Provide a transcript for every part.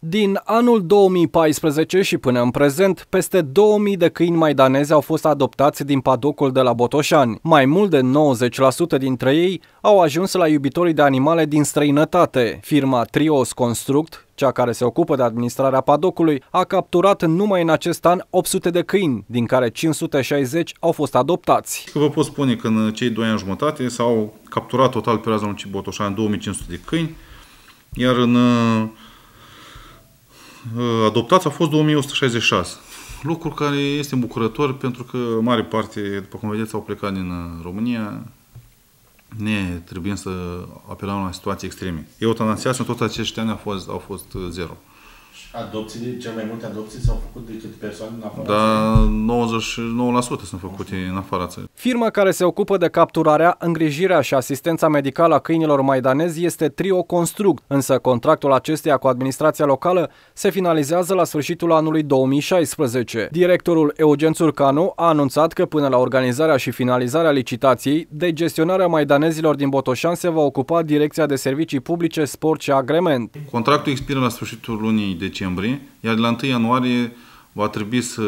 Din anul 2014 și până în prezent, peste 2000 de câini maidanezi au fost adoptați din padocul de la Botoșani. Mai mult de 90% dintre ei au ajuns la iubitorii de animale din străinătate. Firma Trios Construct, cea care se ocupă de administrarea padocului, a capturat numai în acest an 800 de câini, din care 560 au fost adoptați. Vă pot spune că în cei 2 ani jumătate s-au capturat total pe raza muncii Botoșani 2500 de câini, iar în Uh, adoptați au fost 2166. Lucru care este îmbucurător pentru că mare parte, după cum vedeți, au plecat din uh, România ne trebuie să apelăm la situații extreme. Eutanasiați în toți acești ani au fost, au fost uh, zero adopțiile, cel mai multe adopții s-au făcut de câte persoane în afara Da, 99% sunt făcute în afara țării. Firma care se ocupă de capturarea, îngrijirea și asistența medicală a câinilor maidanezi este Trio Construct, însă contractul acesteia cu administrația locală se finalizează la sfârșitul anului 2016. Directorul Eugen Țurcanu a anunțat că până la organizarea și finalizarea licitației, de gestionarea maidanezilor din Botoșan se va ocupa Direcția de Servicii Publice, Sport și Agrement. Contractul expiră la sfârșitul lunii decembrie decembrie, iar de la 1 ianuarie va trebui să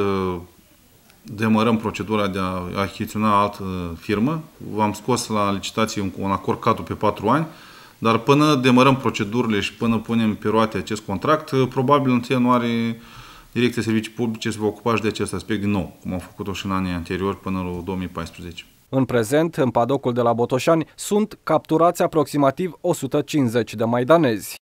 demarăm procedura de a achiziționa altă firmă. V-am scos la licitație un, un acord cadru pe 4 ani, dar până demarăm procedurile și până punem pe roate acest contract, probabil în 1 ianuarie Direcția Servicii Publice se va ocupa și de acest aspect din nou, cum am făcut-o și în anii anteriori până la 2014. În prezent, în padocul de la Botoșani, sunt capturați aproximativ 150 de maidanezi.